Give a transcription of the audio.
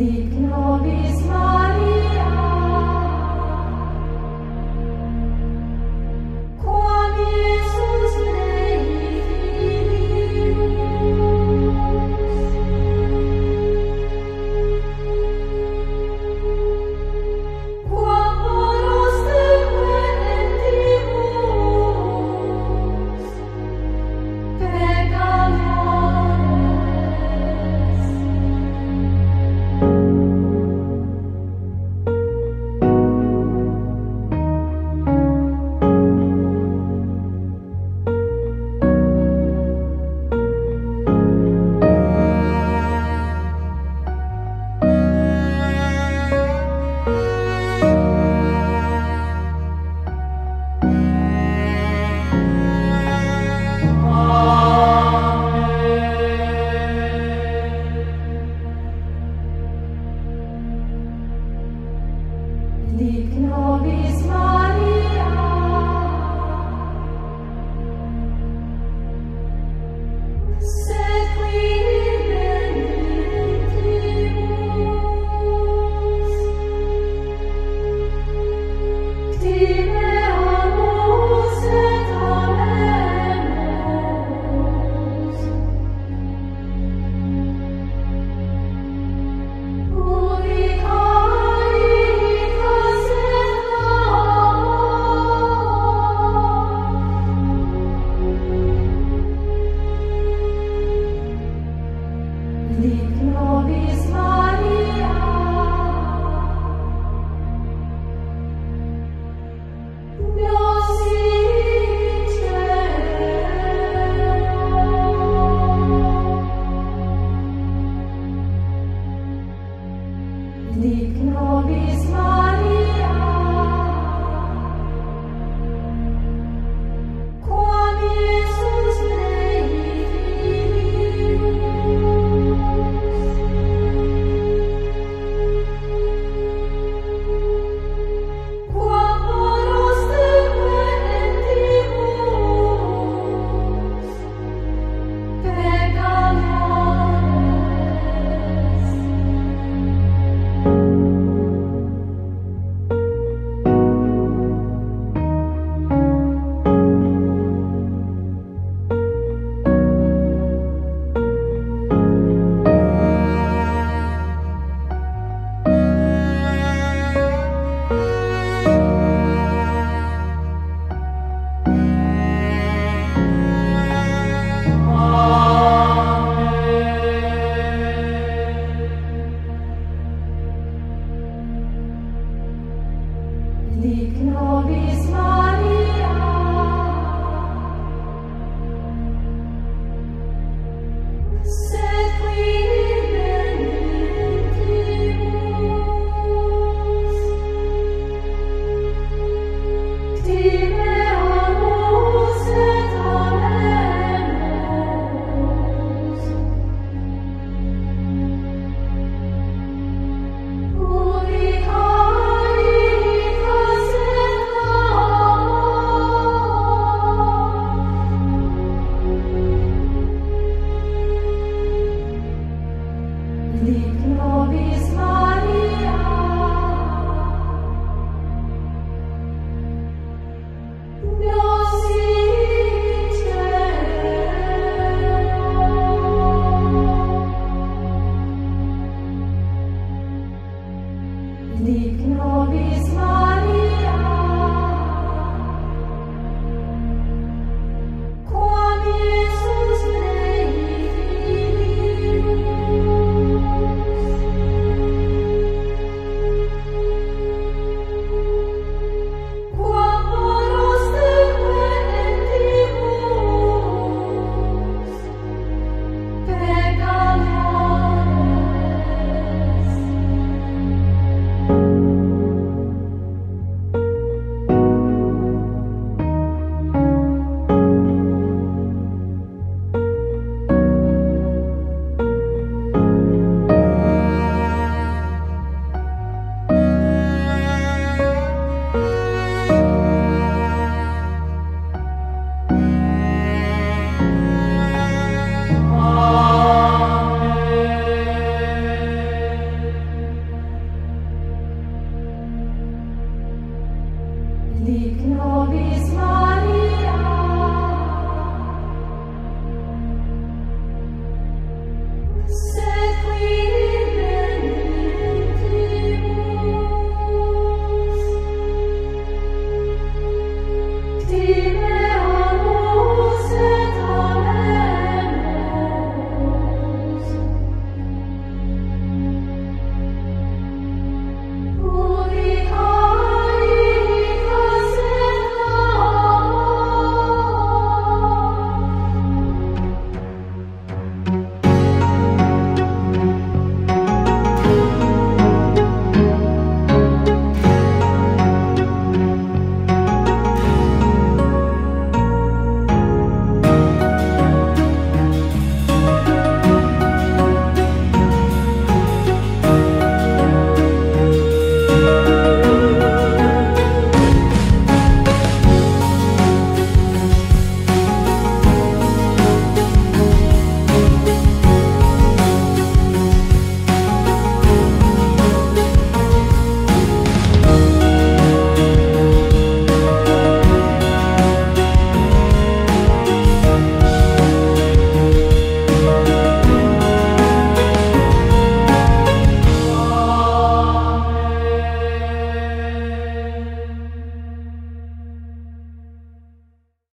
deep